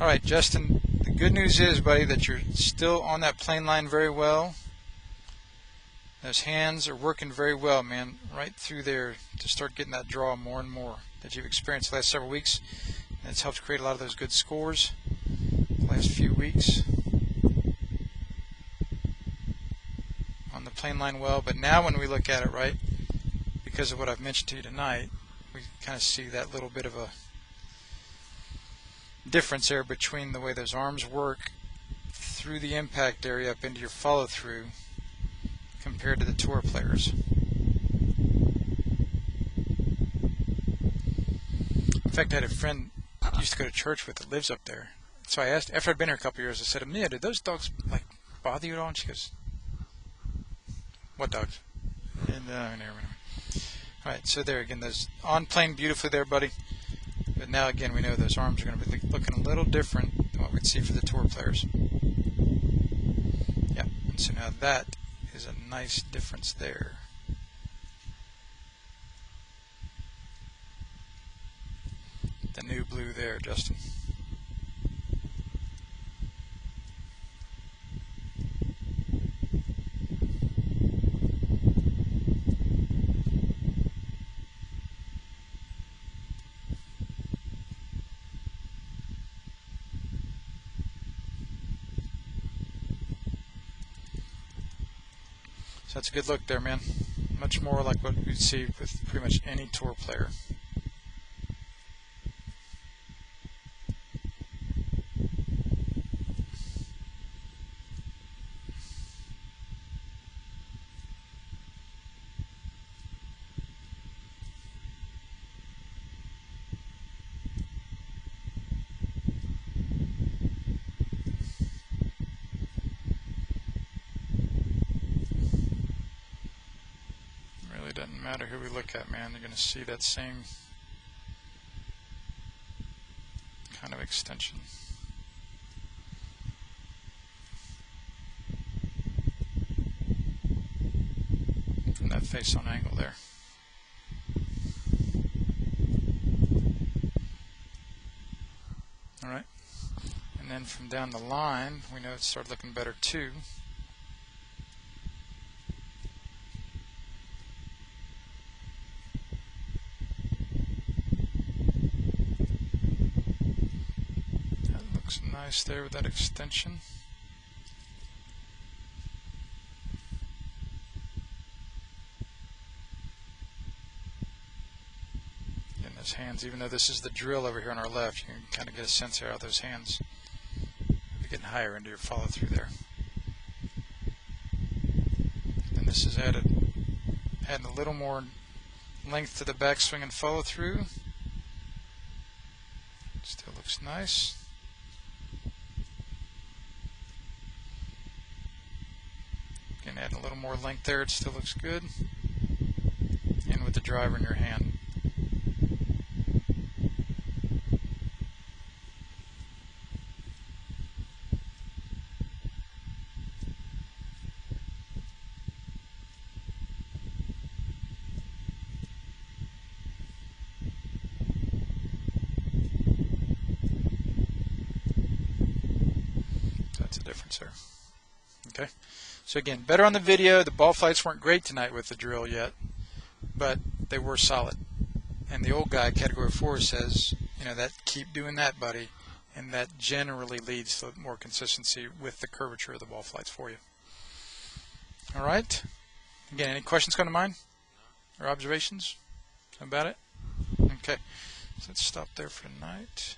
All right, Justin, the good news is, buddy, that you're still on that plane line very well. Those hands are working very well, man, right through there to start getting that draw more and more that you've experienced the last several weeks. And it's helped create a lot of those good scores the last few weeks. On the plane line well, but now when we look at it, right, because of what I've mentioned to you tonight, we kind of see that little bit of a difference there between the way those arms work through the impact area up into your follow through compared to the tour players. In fact, I had a friend I used to go to church with that lives up there. So I asked, after I'd been here a couple years, I said, Amelia, did those dogs like bother you at all? And she goes, What dogs? And uh, never mind. All right, so there again, those on plane beautifully there, buddy. But now again, we know those arms are going to be looking a little different than what we'd see for the tour players. Yeah, and so now that is a nice difference there. The new blue there, Justin. So that's a good look there, man. Much more like what we'd see with pretty much any tour player. Doesn't matter who we look at, man. They're going to see that same kind of extension. From that face on angle there. Alright. And then from down the line, we know it started looking better too. Nice there with that extension. Getting those hands, even though this is the drill over here on our left, you can kind of get a sense here how those hands are getting higher into your follow through there. And this is added, adding a little more length to the backswing and follow through. Still looks nice. Again, add a little more length there, it still looks good. And with the driver in your hand. That's a difference there. Okay. So again, better on the video. The ball flights weren't great tonight with the drill yet, but they were solid. And the old guy, category four, says, you know, that keep doing that, buddy, and that generally leads to more consistency with the curvature of the ball flights for you. All right. Again, any questions come to mind or observations about it? Okay. So let's stop there for tonight.